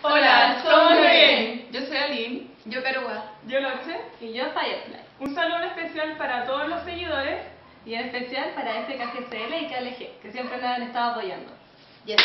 Hola, somos bien. Yo soy Aline. Yo Carugua. Yo Loche. Y yo Firefly. Un saludo especial para todos los seguidores. Y en especial para este FKGCL y KLG, que siempre nos han estado apoyando. Yes.